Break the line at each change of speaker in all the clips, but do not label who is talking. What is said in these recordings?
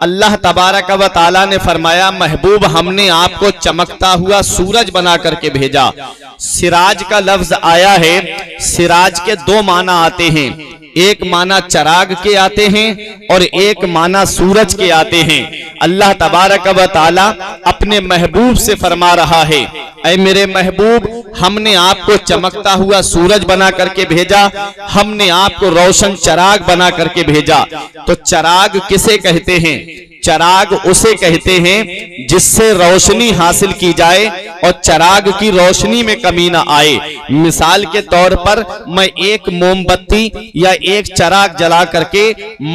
अल्लाह तबारक व ताला ने फरमाया, महबूब हमने आपको चमकता हुआ सूरज बना करके भेजा। सिराज का लफ्ज आया है, सिराज के दो माना आते हैं। एक माना चराग के आते हैं और एक माना सूरज के आते हैं। अल्लाह तबारक व ताला अपने महबूब से फरमा रहा है, ऐ मेरे महबूब, हमने आपको चमकता हुआ सूरज बना करके भेजा, हमने आपको रोशन चराग बना करके भेजा। तो चराग किसे कहते हैं? चराग उसे कहते हैं, जिससे रोशनी हासिल की जाए और चराग की रोशनी में कमी ना आए। मिसाल के तौर पर मैं एक मोमबत्ती या एक चराग जला करके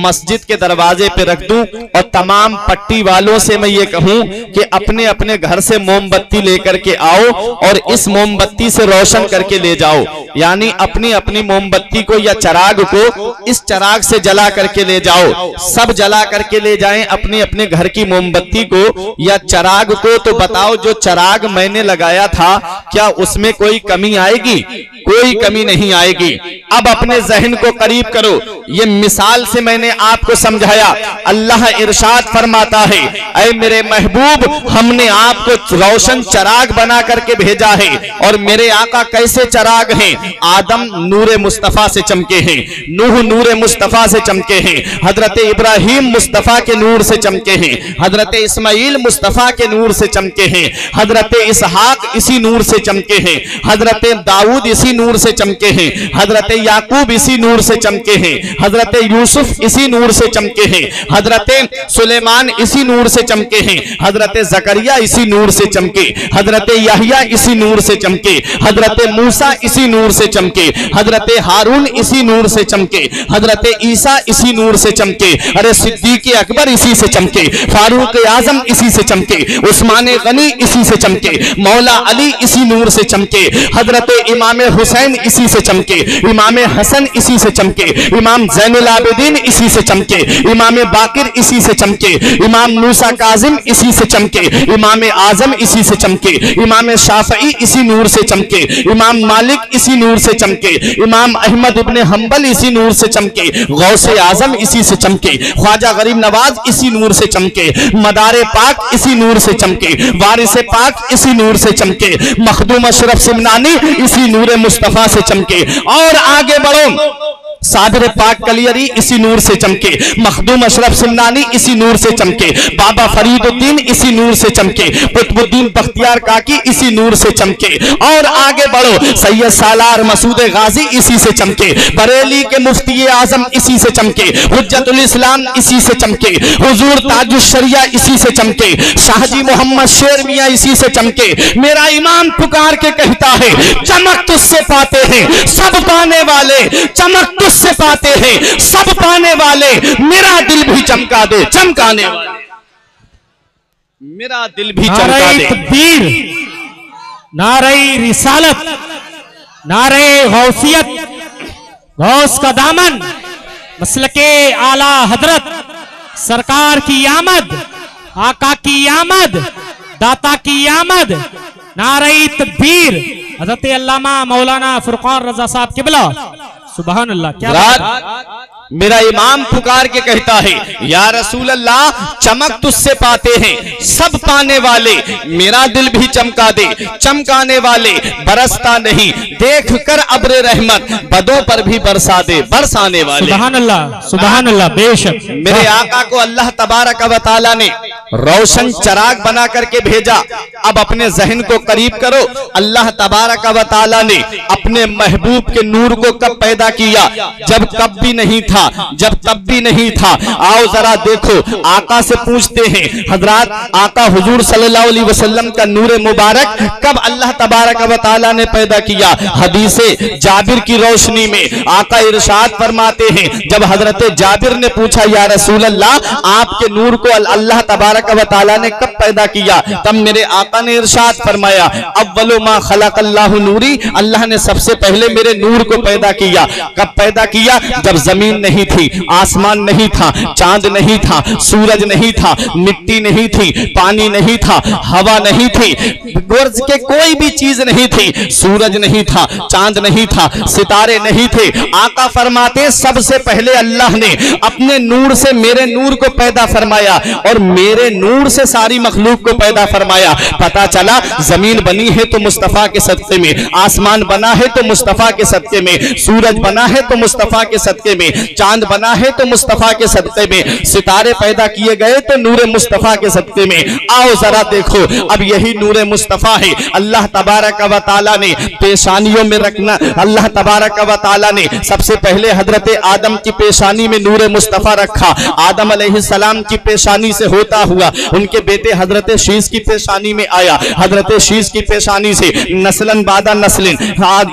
मस्जिद के दरवाजे पे रख दूँ और तमाम पट्टी वालों से मैं ये कहूँ कि अपने अपने घर से मोमबत्ती लेकर के आओ और इस मोमबत्ती से रोशन करके ले जाओ। यानी अपनी अपनी मोमबत्ती को या चराग को इस चराग से जला करके ले जाओ। सब जला करके ले जाए, अपने अपने घर की मोमबत्ती को या चराग को तो बताओ, जो चराग मैंने लगाया था, क्या उसमें कोई कमी आएगी? कोई कमी नहीं आएगी। अब अपने जहन को करीब करो। ये मिसाल से मैंने आपको समझाया। अल्लाह इरशाद फरमाता है अय मेरे महबूब, हमने आपको रोशन चराग बना करके भेजा है, और मेरे आका कैसे चराग हैं? आदम नूर मुस्तफ़ा से चमके हैं। नूह नूर मुस्तफ़ा से चमके हैं। हज़रत इब्राहिम मुस्तफ़ा के नूर से चमके हैं हज़रत इस्माइल मुस्तफ़ा के नूर से चमके हैं हज़रत इसहाक इसी नूर से चमके हैं हज़रत दाऊद इसी नूर से चमके हैं हज़रत याकूब इसी नूर से चमके हैं हज़रत यूसुफ इसी नूर से चमके हैं हज़रत सुलेमान इसी नूर से चमके हैं हज़रत जकरिया इसी नूर से चमके हज़रत याहिया इसी नूर से चमके हज़रत मूसा इसी नूर से चमके हज़रत हारून इसी नूर से चमके हज़रत ईसा इसी नूर से चमके अरे सिद्दीक अकबर इसी से चमके फारूक आज़म इसी से चमके उस्मान गनी इसी से चमके मौला अली इसी नूर से चमके हज़रत इमाम हुसैन इसी से चमके इमाम हसन इसी से चमके इमाम जैनुल आबिदीन इसी से चमके इमाम बाकिर इसी से चमके इमाम मूसा काजिम इसी से चमके इमाम आज़म इसी से चमके इमाम शाफई इसी नूर से चमके इमाम मालिक इसी नूर से चमके इमाम अहमद इबन हम्बल इसी नूर से चमके गौसे आज़म इसी से चमके ख्वाजा गरीब नवाज़ इसी नूर से चमके। मदारे पाक इसी नूर से चमके। वारिस पाक इसी नूर से चमके। मखदूम अशरफ सिमनानी इसी नूर मुस्तफ़ा से चमके। और आगे बढ़ो। सादर पाक कलियरी इसी नूर से चमके। मखदूम अशरफ सिमनानी इसी नूर से चमके। बाबा फरीदुद्दीन इसी नूर से चमके। कुतुबुद्दीन बख्तियार काकी इसी नूर से चमके। और आगे बढ़ो, सैयद सालार मसूद गाजी इसी से चमके। बरेली के मुफ्ती आज़म इसी से चमके। हुज्जतुल इस्लाम इसी से चमके। हुजूर ताजुशरिया इसी से चमके। शाहजी मोहम्मद शेर मियाँ इसी से चमके। मेरा ईमान पुकार के कहता है, चमक तुझसे पाते हैं, सब पाने वाले, चमक तुझसे पाते हैं। सब पाने वाले मेरा दिल भी चमका दे चमकाने वाले। मेरा दिल भी चमका दे।
तकबीर नारे रिसालत नारे गौसियत गौस का दामन मसल के आला हज़रत सरकार की आमद आका की आमद दाता की आमद नारे तकबीर हज़रत अल्लामा मौलाना फुरकान रजा साहब किबला। सुबहान अल्लाह
मेरा इमाम पुकार के कहता है या रसूल अल्लाह चमक तुझसे पाते हैं सब पाने वाले मेरा दिल भी चमका दे चमकाने वाले बरसता नहीं देख कर अब्र रहमत बदों पर भी बरसा दे बरसाने वाले।
सुबह अल्लाह सुबहान अल्लाह बेशक।
मेरे आका को अल्लाह तबारक व ताला ने रोशन चराग बना करके भेजा। अब अपने जहन को करीब करो। अल्लाह तबारक व ताला ने अपने महबूब के नूर को कब पैदा किया? जब कब भी नहीं था। जब तब भी नहीं था। आओ जरा देखो। आका से पूछते हैं, हज़रत, आका हुजूर सल्लल्लाहु अलैहि वसल्लम का नूर मुबारक कब अल्लाह तबारक व ताला ने पैदा किया? हदीसे जाबिर की रोशनी में आका इरशाद फरमाते हैं, जब हज़रत जाबिर ने पूछा, या रसूल अल्लाह आपके नूर को अल्लाह तबारक तबारक व ने कब पैदा किया? तब मेरे आका ने इरशाद फरमाया, अव्वलो मा खलक अल्लाह नूरी, अल्लाह ने सबसे पहले मेरे नूर को पैदा किया। कब पैदा किया? जब ज़मीन नहीं थी, आसमान नहीं था, चाँद नहीं था, सूरज नहीं था, मिट्टी नहीं थी, पानी नहीं था, हवा नहीं थी, गुर्ज के कोई भी चीज़ नहीं थी, सूरज नहीं था, चाँद नहीं था, सितारे नहीं थे। आका फरमाते, सबसे पहले अल्लाह ने अपने नूर से मेरे नूर को पैदा फरमाया और मेरे नूर से सारी मखलूक को पैदा फरमाया। पता चला, ज़मीन बनी है तो मुस्तफ़ा के सदके में, आसमान बना है तो मुस्तफ़ा के सदके में, सूरज बना है तो मुस्तफ़ा के सदके में, चाँद बना है तो मुस्तफ़ा के सदके में, सितारे पैदा किए गए तो नूर मुस्तफ़ा के सदके में। आओ जरा देखो, अब यही नूर मुस्तफ़ा है। अल्लाह तबारक व ताला ने पेशानियों में रखना, अल्लाह तबारक व ताला ने सबसे पहले हज़रत आदम की पेशानी में नूर मुस्तफ़ा रखा। आदम सलाम की पेशानी से होता हुआ उनके बेटे हज़रत शीश की पेशानी में आया। हज़रत शीश की पेशानी से नस्लन बादा नस्लिन।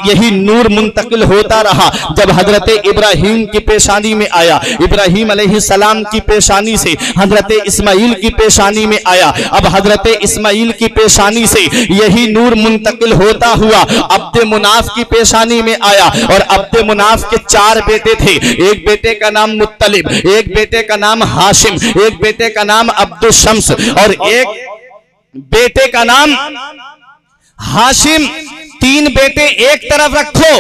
यही नूर मुंतकिल होता रहा। जब हज़रत इब्राहिम की पेशानी में आया। इब्राहिम सलाम की पेशानी से हज़रत इस्माइल की पेशानी में आया। अब हज़रत इस्माइल की पेशानी से यही नूर मुंतकिल होता हुआ अब्द मुनाफ की पेशानी में आया। और अब्द मुनाफ के चार बेटे थे। एक बेटे का नाम मुत्तलिब, एक बेटे का नाम हाशिम, एक बेटे का नाम अब्दुल शम्स और एक बेटे का नाम हाशिम। तीन बेटे एक तरफ़ रखो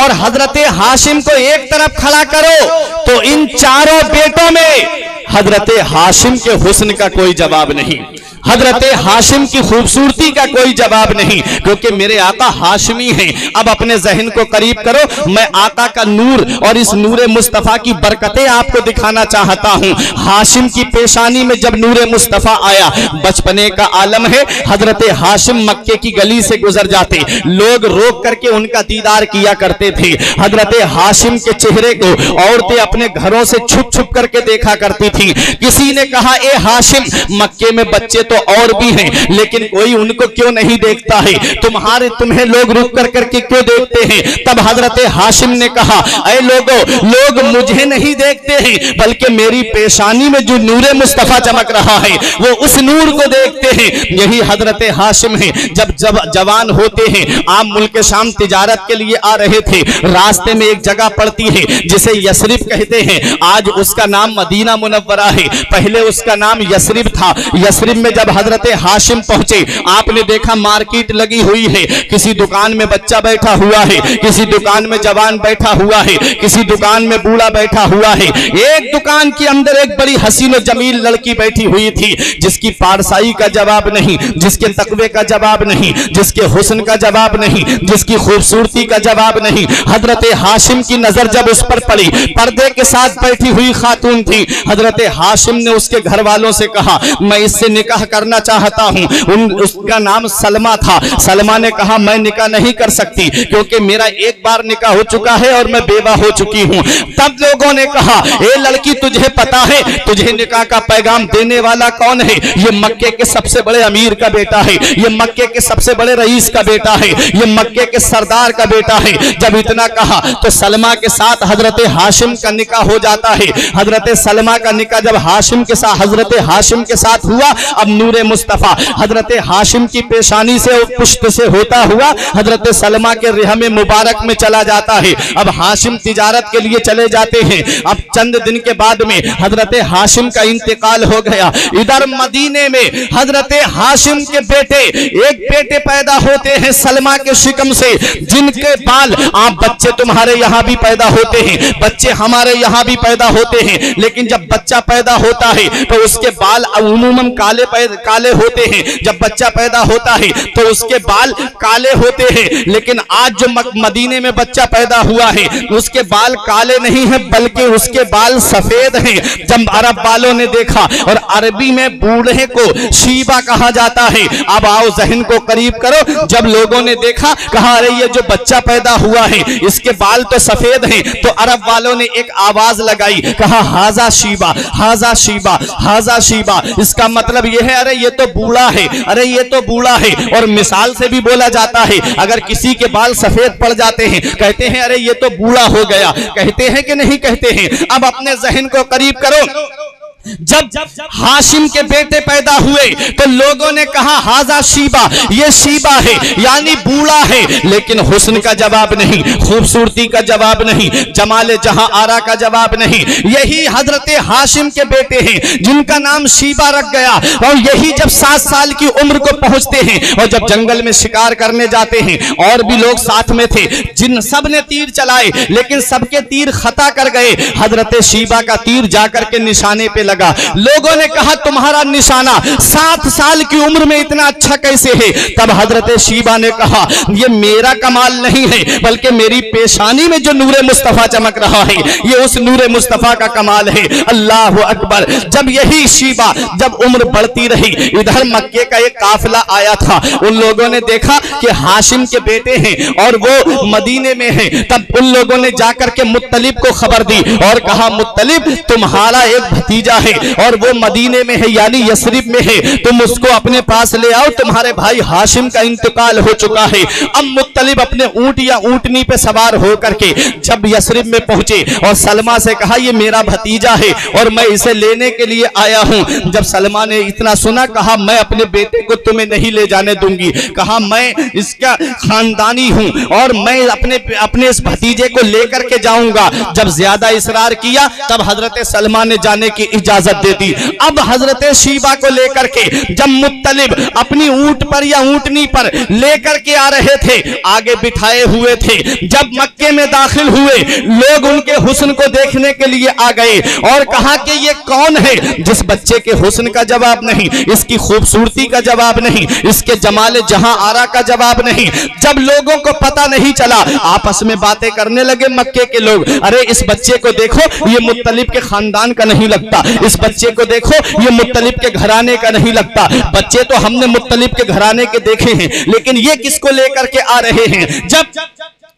और हज़रत हाशिम को एक तरफ़ खड़ा करो। तो इन चारों बेटों में हज़रत हाशिम के हुस्न का कोई जवाब नहीं। हज़रत हाशिम की खूबसूरती का कोई जवाब नहीं, क्योंकि मेरे आका हाशमी हैं। अब अपने जहन को करीब करो, मैं आका का नूर और इस नूर मुस्तफ़ा की बरकतें आपको दिखाना चाहता हूँ। हाशिम की पेशानी में जब नूर मुस्तफ़ा आया, बचपने का आलम है, हज़रत हाशिम मक्के की गली से गुजर जाते। लोग रोक करके उनका दीदार किया करते थे। हज़रत हाशिम के चेहरे को औरतें अपने घरों से छुप छुप करके देखा करती थी। किसी ने कहा, ए हाशिम, मक्के में बच्चे तो और भी हैं, लेकिन कोई उनको क्यों नहीं देखता है? तुम्हारे, तुम्हें लोग रुक कर करके क्यों देखते हैं? तब हज़रत हाशिम ने कहा अरे लोगो, लोग मुझे नहीं देखते हैं, बल्कि मेरी पेशानी में जो नूर मुस्तफ़ा चमक रहा है, वो उस नूर को देखते हैं। यही हज़रत हाशिम है। जब जब जवान होते हैं आप मुल्क शाम तिजारत के लिए आ रहे थे, रास्ते में एक जगह पड़ती है, जिसे यसरिफ कहते हैं। आज उसका नाम मदीना मुनव्वरा है पहले उसका नाम यसरिफ था। यसरिफ में जब हज़रत हाशिम पहुँचे, आपने देखा मार्केट लगी हुई है। किसी दुकान में बच्चा बैठा हुआ है, किसी दुकान में जवान बैठा हुआ है, किसी दुकान में बूढ़ा बैठा हुआ है। एक दुकान के अंदर एक बड़ी हसीन जमील लड़की बैठी हुई थी, जिसकी पारसाई का जवाब नहीं, जिसके तकवे का जवाब नहीं, जिसके हुसन का जवाब नहीं, जिसकी खूबसूरती का जवाब नहीं। हज़रत हाशिम की नज़र जब उस पर पड़ी, पर्दे के साथ बैठी हुई खातून थी। हज़रत हाशिम ने उसके घर वालों से कहा, मैं इससे निकाह करना चाहता हूँ। उसका नाम सलमा था। सलमा ने कहा, मैं निकाह नहीं कर सकती, क्योंकि मेरा एक बार निकाह हो चुका है और मैं बेवा हो चुकी हूँ। तब लोगों ने कहा, ए लड़की, तुझे पता है, तुझे निकाह का पैगाम देने वाला कौन है? ये मक्के के सबसे बड़े अमीर का बेटा है, ये मक्के के सबसे बड़े रईस का बेटा है, ये मक्के के सरदार का बेटा है। जब इतना कहा तो सलमा के साथ हज़रत हाशिम का निकाह हो जाता है। हज़रत सलमा का जब हाशिम के साथ, हज़रत हाशिम के साथ हुआ, अब नूर मुस्तफ़ा, हज़रत हाशिम की पेशानी से पुष्ट से होता हुआ, हज़रत सलमा के रिहम मुबारक में चला जाता है। अब हाशिम तिजारत के लिए चले जाते हैं। अब चंद दिन के बाद में हज़रत हाशिम का इंतकाल हो गया। इधर मदीने में हज़रत हाशिम के बेटे, एक बेटे पैदा होते हैं सलमा के शिकम से, जिनके बाल, आप बच्चे तुम्हारे यहाँ भी पैदा होते हैं, बच्चे हमारे यहाँ भी पैदा होते हैं। लेकिन जब बच्चा पैदा होता है तो उसके बाल अमूमन काले काले होते हैं। जब बच्चा पैदा होता है तो उसके बाल काले होते हैं। लेकिन आज जो मदीने में बच्चा पैदा हुआ है, उसके बाल काले नहीं है, बल्कि उसके बाल सफ़ेद हैं। जब अरब वालों ने देखा, और अरबी में बूढ़े को शीबा कहा जाता है, अब आओ जहन को करीब करो। जब लोगों ने देखा, कहा, अरे, ये जो बच्चा पैदा हुआ है, इसके बाल तो सफ़ेद हैं। तो अरब वालों ने एक आवाज़ लगाई, कहा, हाजा शीबा हाजा शीबा हाजा शीबा। इसका मतलब यह है, अरे ये तो बूढ़ा है, अरे ये तो बूढ़ा है। और मिसाल से भी बोला जाता है, अगर किसी के बाल सफ़ेद पड़ जाते हैं, कहते हैं, अरे ये तो बूढ़ा हो गया। कहते हैं कि नहीं कहते हैं? अब अपने जहन को करीब करो। जब जब हाशिम के बेटे पैदा हुए तो लोगों ने कहा हाजा शीबा ये शीबा है यानी बूढ़ा है। लेकिन हुस्न का जवाब नहीं खूबसूरती का जवाब नहीं जमाले जहाँ आरा का जवाब नहीं। यही हज़रत हाशिम के बेटे हैं जिनका नाम शीबा रख गया। और यही जब सात साल की उम्र को पहुँचते हैं और जब जंगल में शिकार करने जाते हैं और भी लोग साथ में थे जिन सबने तीर चलाए लेकिन सबके तीर खता कर गए। हज़रत शीबा का तीर जाकर के निशाने पर लगा। लोगों। ने कहा, तुम्हारा निशाना सात साल की उम्र में इतना अच्छा कैसे है? तब हज़रत शीबा ने कहा, ये मेरा कमाल नहीं है, बल्कि मेरी पेशानी में जो नूर मुस्तफ़ा चमक रहा है, ये उस नूरे मुस्तफ़ा का कमाल है। अल्लाह अकबर। जब यही शीबा, जब उम्र बढ़ती रही, इधर मक्के का एक काफिला आया था, उन लोगों ने देखा कि हाशिम के बेटे हैं और वो मदीने में हैं। तब उन लोगों ने जाकर के मुतलिब को खबर दी और कहा मुतलिब तुम्हारा एक भतीजा है और वो मदीने में है, यानी यसरिफ में है। तुम उसको अपने पास ले आओ। तुम्हारे भाई हाशिम का इंतकाल हो चुका है। अब मुत्तलिब अपने ऊँट या ऊंटनी पे सवार होकर के जब यसरिफ में पहुँचे और सलमा से कहा, ये मेरा भतीजा है और मैं इसे लेने के लिए आया हूँ। जब सलमा ने इतना सुना, कहा, मैं अपने बेटे को तुम्हें नहीं ले जाने दूँगी। कहा, मैं इसका खानदानी हूँ और मैं अपने अपने इस भतीजे को लेकर के जाऊँगा। जब ज़्यादा इसरार किया, तब हज़रत सलमा ने जाने की इजाज़त दे दी अब हज़रत शीबा को लेकर के जब मुत्तलिब अपनी ऊँट पर या ऊंटनी पर लेकर के आ रहे थे, आगे बिठाए हुए थे, जब मक्के में दाखिल हुए, लोग उनके हुस्न को देखने के लिए आ गए और कहा कि ये कौन है? जिस बच्चे के हुस्न का जवाब नहीं, इसकी खूबसूरती का जवाब नहीं, इसके जमाले जहाँ आरा का जवाब नहीं। जब लोगों को पता नहीं चला, आपस में बातें करने लगे मक्के के लोग, अरे, इस बच्चे को देखो, ये मुत्तलिब के खानदान का नहीं लगता इस बच्चे को देखो, ये मुतलिब के घराने का नहीं लगता। बच्चे तो हमने मुतलिब के घराने के देखे हैं, लेकिन ये किसको लेकर के आ रहे हैं? जब जब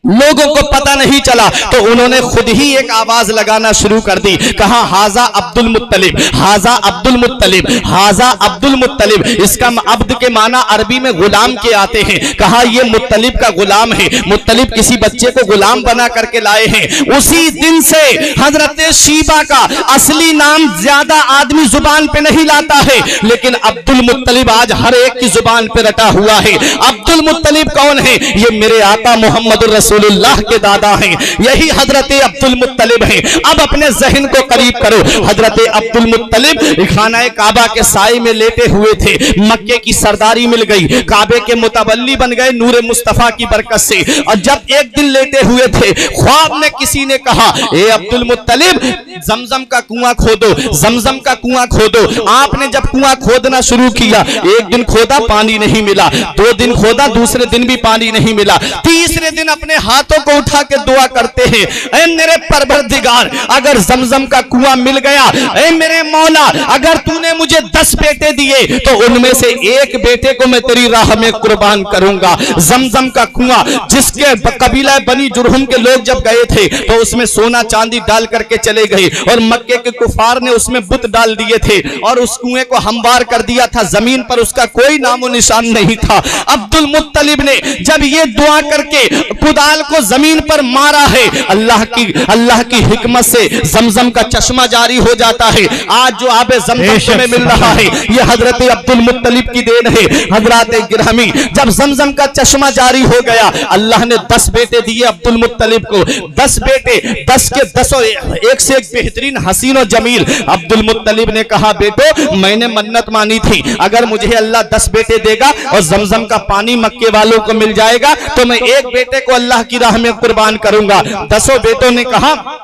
लोगों को पता नहीं चला तो उन्होंने खुद ही एक आवाज़ लगाना शुरू कर दी। कहा, हाजा अब्दुल मुत्तलिब, हाजा अब्दुल मुत्तलिब, हाजा अब्दुल मुत्तलिब, इसका अब्द के माना अरबी में गुलाम के आते हैं। कहा, ये मुत्तलिब का गुलाम है। मुत्तलिब किसी बच्चे को गुलाम बना करके लाए हैं। उसी दिन से हज़रत शीबा का असली नाम ज़्यादा आदमी ज़ुबान पे नहीं लाता है, लेकिन अब्दुल मुत्तलिब आज हर एक की ज़ुबान पे रटा हुआ है। अब्दुल मुत्तलिब कौन है? ये मेरे आका मोहम्मद रसूल रसूलुल्लाह के दादा हैं। यही हज़रत अब्दुल मुत्तलिब हैं। अब अपने जहन को करीब करो। हज़रत अब्दुल मुत्तलिब खाना काबा के साय में लेटे हुए थे। मक्के की सरदारी मिल गई। काबे के मुतवली बन गए नूर मुस्तफ़ा की बरकत से। और जब एक दिन लेटे हुए थे, ख्वाब में किसी ने कहा, ए अब्दुल मुत्तलिब, जमजम का कुआँ खोदो, जमजम का कुआँ खोदो। आपने जब कुआँ खोदना शुरू किया, एक दिन खोदा पानी नहीं मिला। दो दिन खोदा, दूसरे दिन भी पानी नहीं मिला। तीसरे दिन अपने हाथों को उठा के दुआ करते हैं। ऐ मेरे परवरदिगार, अगर जमजम का कुआँ मिल गया ऐ मेरे मौला, अगर तूने मुझे दस बेटे दिए तो उनमें से एक बेटे को मैं तेरी राह में कुर्बान करूँगा। जमजम का कुआँ, जिसके कबीला बनी जुरहुम के लोग जब गए थे तो उसमें सोना चांदी डाल करके चले गए, और मक्के के कुफार ने उसमें बुत डाल दिए थे, और उस कुएँ को हमवार कर दिया था। ज़मीन पर उसका कोई नामो निशान नहीं था। अब्दुल मुत्तलिब ने जब ये दुआ करके कुदाल को ज़मीन पर मारा है। अल्लाह की अल्लाह की हिकमत से जमजम का चश्मा जारी हो जाता है। आज जो आबे जमजम तुम्हें मिल रहा है ये हज़रत अब्दुल मुत्तलिब की देन है। हज़रत गिरहमी जब जमजम का चश्मा जारी हो गया अल्लाह ने दस बेटे दिए अब्दुल मुत्तलिब को। दस बेटे दस के दसों एक से एक बेहतरीन हसीन और जमील। अब्दुल मुत्तलिब ने कहा बेटो मैंने मन्नत मानी थी। अगर मुझे अल्लाह दस बेटे देगा और जमजम का पानी मक्के वालों को मिल जाएगा तो मैं एक बेटे को अल्लाह की राह में कुर्बान करूँगा। दसों बेटों ने कहा,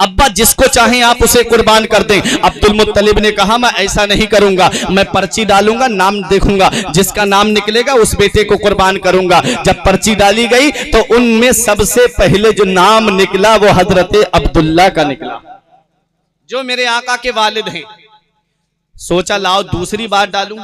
अब्बा, जिसको चाहे आप उसे कुर्बान कर दें। अब्दुल मुत्तलिब ने कहा, मैं ऐसा नहीं करूँगा। मैं पर्ची डालूँगा, नाम देखूँगा। जिसका नाम निकलेगा, उस बेटे को कुर्बान करूँगा। जब पर्ची डाली गई तो उनमें सबसे पहले जो नाम निकला, वो हज़रत अब्दुल्ला का निकला। जो मेरे आका के वालिद हैं। सोचा, लाओ, दूसरी बार डालूं।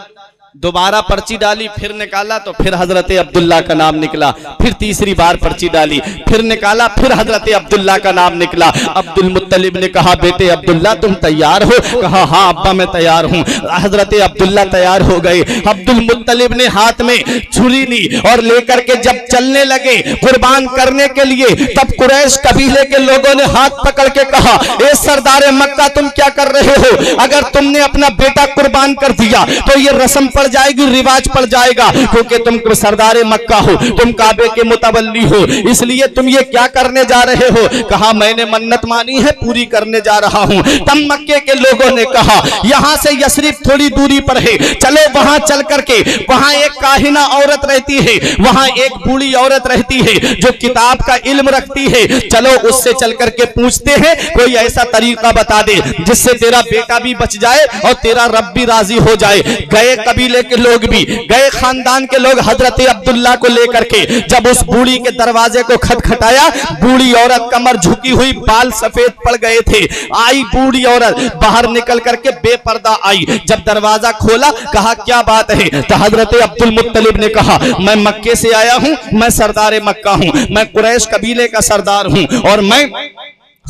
दोबारा पर्ची डाली, फिर निकाला तो फिर हज़रत अब्दुल्ला का नाम निकला। फिर तीसरी बार पर्ची डाली, फिर निकाला, फिर हज़रत अब्दुल्ला का नाम निकला। अब्दुल मुत्तलिब ने कहा, बेटे अब्दुल्ला, तुम तैयार हो? कहा हाँ अब्बा, मैं तैयार हूँ। हज़रत अब्दुल्ला तैयार हो गए। अब्दुल मुत्तलिब ने हाथ में छुरी ली और लेकर के जब चलने लगे कुर्बान करने के लिए, तब कुरैश कबीले के लोगों ने हाथ पकड़ के कहा, ए सरदार मक्का, तुम क्या कर रहे हो? अगर तुमने अपना बेटा कुर्बान कर दिया तो ये रस्म पड़ जाएगी, रिवाज पड़ जाएगा, क्योंकि तुम सरदार मक्का हो, तुम काबे के मुतवली हो, इसलिए तुम ये क्या करने जा रहे हो? कहा, मैंने मन्नत मानी है, पूरी करने जा रहा हूँ। तब मक्के के लोगों ने कहा, यहाँ से यशरीफ थोड़ी दूरी पर है, चलो वहाँ चल करके, वहाँ एक काहिना औरत रहती है, वहाँ एक बूढ़ी औरत रहती है, जो किताब का इल्म रखती है। चलो उससे चल करके पूछते हैं, कोई ऐसा तरीका बता दे, जिससे तेरा बेटा भी बच जाए और तेरा रब भी राज़ी हो जाए। गए कबीले के लोग भी, गए खानदान के लोग हज़रत अब्दुल्ला को लेकर के, जब उस बूढ़ी के दरवाजे को खटखटाया, बूढ़ी औरत कमर झुकी हुई, बाल सफ़ेद पड़ गए थे। आई बूढ़ी औरत, बाहर निकल करके बेपर्दा आई। जब दरवाज़ा खोला, कहा, क्या बात है? तो हज़रत अब्दुल मुत्तलिब ने कहा, मैं मक्के से आया हूँ, मैं सरदार मक्का हूँ, मैं कुरैश कबीले का सरदार हूँ, और मैं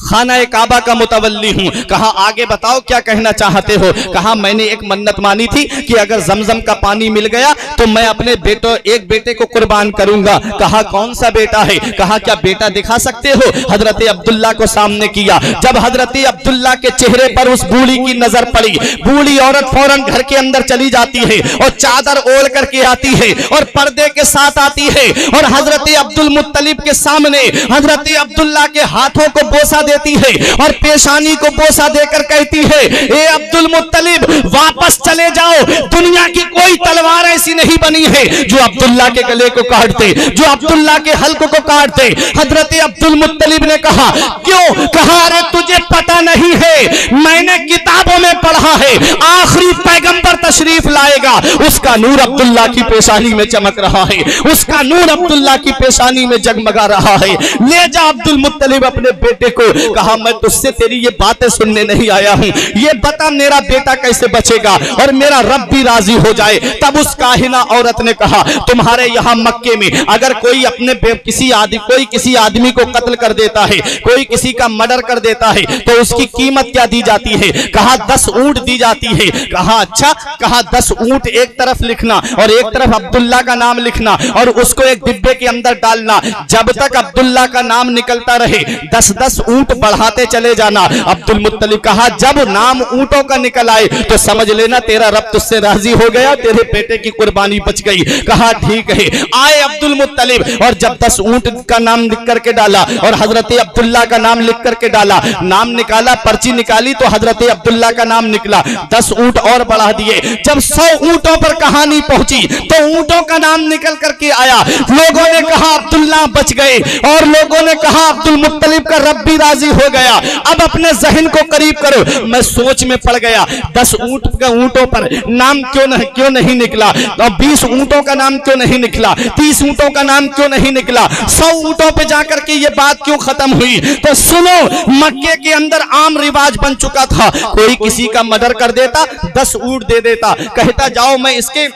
खाना काबा का मुतवली हूँ। कहा, आगे बताओ क्या कहना चाहते हो? कहा, मैंने एक मन्नत मानी थी कि अगर जमजम का पानी मिल गया तो मैं अपने बेटो, एक बेटे को कुर्बान करूँगा। कहा, कौन सा बेटा है? कहा, क्या बेटा दिखा सकते हो? हज़रत अब्दुल्ला को सामने किया। जब हज़रत अब्दुल्ला के चेहरे पर उस बूढ़ी की नज़र पड़ी, बूढ़ी औरत फ़ौरन घर के अंदर चली जाती है और चादर ओढ़ करके आती है और पर्दे के साथ आती है और हज़रत अब्दुल मुत्तलिब के सामने हज़रत अब्दुल्ला के हाथों को बोसा देती है और पेशानी को बोसा देकर कहती है, ए अब्दुल मुत्तलिब, वापस चले जाओ। दुनिया की कोई तलवार ऐसी नहीं बनी है जो अब्दुल्ला के गले को काट दे, जो अब्दुल्ला के हल्क को काट दे। हज़रत अब्दुल मुत्तलिब ने कहा, क्यों? कहा, अरे, तुझे पता नहीं है, मैंने किताबों में पढ़ा है, आखिरी पैगंबर तशरीफ़ लाएगा। उसका नूर अब्दुल्ला की पेशानी में चमक रहा है, उसका नूर अब्दुल्ला की पेशानी में जगमगा रहा है। ले जा अब्दुल मुत्तलिब अपने बेटे को कहा, मैं तुझसे तेरी ये बातें सुनने नहीं आया हूँ। ये बता मेरा बेटा कैसे बचेगा और मेरा रब भी राज़ी हो जाए। तब उस काहिना औरत ने कहा, तुम्हारे यहाँ मक्के में अगर कोई अपने किसी आदमी कोई किसी आदमी को कत्ल कर देता है, कोई किसी का मर्डर कर देता है तो उसकी कीमत क्या दी जाती है? कहा, दस ऊँट दी जाती है। कहा अच्छा। कहा, दस ऊँट एक तरफ़ लिखना और एक तरफ़ अब्दुल्ला का नाम लिखना और उसको एक डिब्बे के अंदर डालना। जब तक अब्दुल्ला का नाम निकलता रहे, दस दस ऊँट बढ़ाते चले जाना। अब्दुल मुत्तलिब कहा, जब नाम ऊंटों का निकल आए तो समझ लेना तेरा रब तुझसे राज़ी हो गया, तेरे बेटे की कुर्बानी बच गई। कहा, ठीक है। आए अब्दुल मुत्तलिब, और जब दस ऊँट का नाम लिख करके डाला, और हज़रत अब्दुल्ला का नाम लिख करके डाला, नाम निकाला, पर्ची निकाली तो हज़रत अब्दुल्ला का नाम निकला। दस ऊँट और बढ़ा दिए। जब सौ ऊंटों पर कहानी पहुँची तो ऊंटों का नाम निकल करके आया। लोगों ने कहा, अब्दुल्ला बच गए, और लोगों ने कहा, अब्दुल मुत्तलिब का रब भी राज़ी हो गया। अब अपने जहन को करीब करो। मैं सोच में पड़ गया। दस ऊँट के ऊंटों पर नाम क्यों नहीं क्यों नहीं निकला? और बीस ऊंटों का नाम क्यों नहीं निकला? तीस ऊंटों का नाम क्यों नहीं निकला? सौ ऊंटों पे जाकर के ये बात क्यों खत्म हुई? तो सुनो, मक्के के अंदर आम रिवाज बन चुका था। कोई किसी का मर्डर कर देता, दस ऊँट दे देता। कहता, जाओ, मैं इसके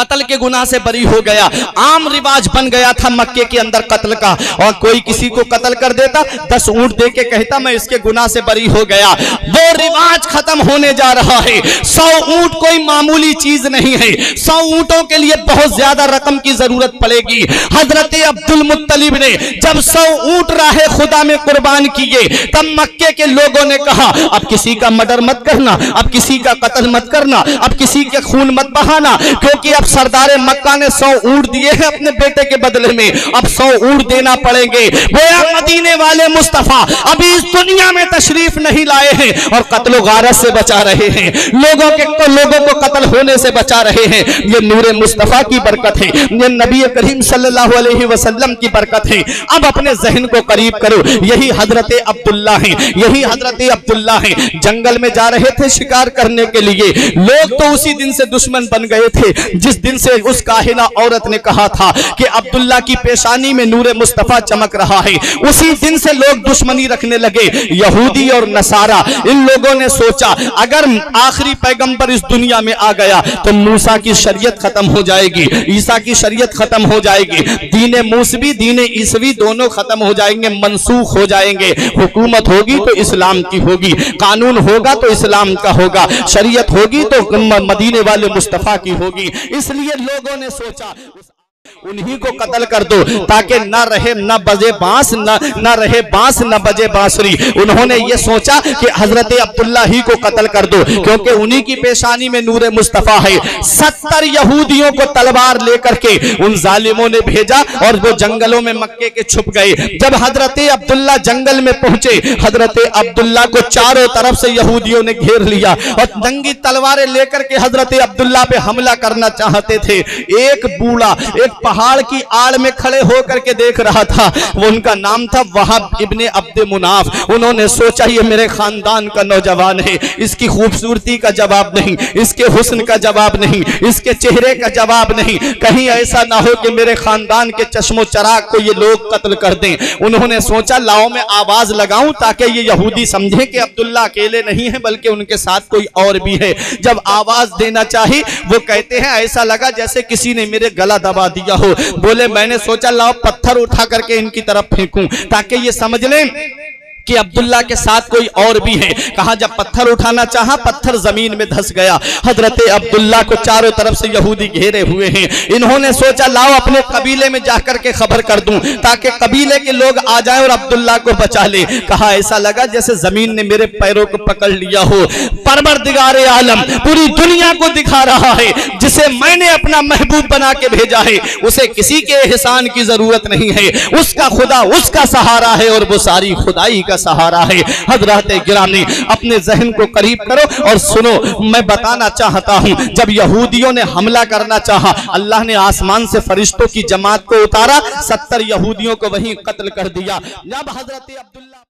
कत्ल के गुनाह से बरी हो गया। आम रिवाज बन गया था मक्के के अंदर कत्ल का। और कोई किसी को कत्ल कर देता, दस ऊँट दे के कहता, मैं इसके गुनाह से बरी हो गया। वो रिवाज खत्म होने जा रहा है। सौ ऊँट कोई मामूली चीज़ नहीं है। सौ ऊंटों के लिए बहुत ज़्यादा रकम की ज़रूरत पड़ेगी। हज़रत अब्दुल मुत्तलिब ने जब सौ ऊँट राहे खुदा में कुर्बान किए, तब मक्के के लोगों ने कहा, अब किसी का मर्डर मत करना, अब किसी का कत्ल मत करना, अब किसी के खून मत बहाना, क्योंकि अब सरदार मक्का ने सौ ऊँट दिए हैं अपने बेटे के बदले में। अब सौ ऊँट देना पड़ेंगे। गोया मदीने वाले मुस्तफ़ा, अभी इस दुनिया में तशरीफ़ नहीं लाए हैं और कत्लो गारत से बचा रहे हैं। लोगों के को, लोगों को कत्ल होने से बचा रहे हैं। ये नूर मुस्तफ़ा की बरकत है। ये नबी करीम सल्लल्लाहु अलैहि वसल्लम की बरकत है। अब अपने जहन को करीब करो। यही हज़रत अब्दुल्ला है। यही हज़रत अब्दुल्ला है। जंगल में जा रहे थे शिकार करने के लिए। लोग तो उसी दिन से दुश्मन बन गए थे। जिस दिन से उस काहिना औरत ने कहा था कि अब्दुल्ला की पेशानी में नूर मुस्तफ़ा चमक रहा है। उसी दिन से लोग दुश्मनी रखने लगे, यहूदी और नसारा। इन लोगों ने सोचा, अगर आखिरी पैगंबर इस दुनिया में आ गया तो मूसा की शरीयत खत्म हो जाएगी, ईसा की शरीयत खत्म हो जाएगी। दीन मूसवी, दीन ईसवी दोनों खत्म हो जाएँगे, मनसूख हो जाएँगे। हुकूमत होगी तो इस्लाम की होगी, कानून होगा तो इस्लाम का होगा, शरीयत होगी तो मदीने वाले मुस्तफ़ा की होगी। इसलिए लोगों ने सोचा उन्हीं को कत्ल कर दो ताकि न रहे न बजे बाँस न न रहे बाँस न बजे बांसुरी। उन्होंने ये सोचा कि हज़रत अब्दुल्ला ही को कत्ल कर दो क्योंकि उन्हीं की पेशानी में नूर मुस्तफ़ा है। सत्तर यहूदियों को तलवार लेकर के उन जालिमों ने भेजा और वो जंगलों में मक्के के छुप गए। जब हज़रत अब्दुल्ला जंगल में पहुँचे हज़रत अब्दुल्ला को चारों तरफ़ से यहूदियों ने घेर लिया और नंगी तलवारें लेकर के हज़रत अब्दुल्ला पे हमला करना चाहते थे। एक बूढ़ा एक पहाड़ की आड़ में खड़े होकर के देख रहा था। वो उनका नाम था वहाब इब्ने अब्द मुनाफ। उन्होंने सोचा, ये मेरे खानदान का नौजवान है। इसकी खूबसूरती का जवाब नहीं, इसके हुस्न का जवाब नहीं, इसके चेहरे का जवाब नहीं। कहीं ऐसा ना हो कि मेरे खानदान के चश्मो चराग को ये लोग कत्ल कर दें। उन्होंने सोचा, लाओ, में आवाज़ लगाऊँ ताकि ये यहूदी समझे कि अब्दुल्ला अकेले नहीं है, बल्कि उनके साथ कोई और भी है। जब आवाज़ देना चाहिए वो कहते हैं, ऐसा लगा जैसे किसी ने मेरे गला दबा दिया हो बोले, मैंने सोचा लाओ पत्थर उठा करके इनकी तरफ़ फेंकूं, ताकि ये समझ लें कि अब्दुल्ला के साथ कोई और भी है। कहा, जब पत्थर उठाना चाहा, पत्थर ज़मीन में धस गया। हज़रत अब्दुल्ला को चारों तरफ़ से यहूदी घेरे हुए हैं। इन्होंने सोचा, लाओ अपने कबीले में जाकर के खबर कर दूँ, ताकि कबीले के लोग आ जाएँ और अब्दुल्ला को बचा ले। कहा, ऐसा लगा जैसे ज़मीन ने मेरे पैरों को पकड़ लिया हो। परवर दिगारे आलम, पूरी दुनिया को दिखा रहा है, जिसे मैंने अपना महबूब बना के भेजा है। उसे किसी के एहसान की ज़रूरत नहीं है। उसका खुदा उसका सहारा है और वो सारी खुदाई का सहारा है। हज़रत गिरानी अपने जहन को करीब करो और सुनो, मैं बताना चाहता हूँ, जब यहूदियों ने हमला करना चाह, अल्लाह ने आसमान से फरिश्तों की जमात को उतारा, सत्तर यहूदियों को वहीं कत्ल कर दिया। जब हज़रत अब्दुल्ला